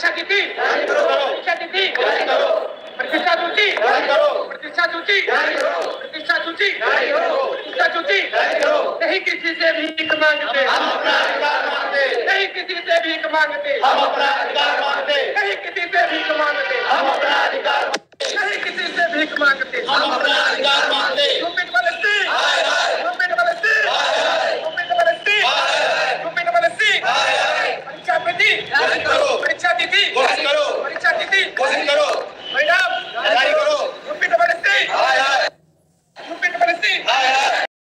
दूची प्रतिष्ठा दीदी प्रतिष्ठा दूची प्रतिष्ठा दूची प्रतिष्ठा दूची प्रतिष्ठा दूची नहीं किसी से भीख मांगते। हम अपना अधिकार मांगते। नहीं किसी से भीख मांगते। हम अपना अधिकार मांगते। नहीं किसी से भीख मांगते। हम अपना अधिकार नहीं किसी से भीख मांगते। तो परीक्षा दी थी।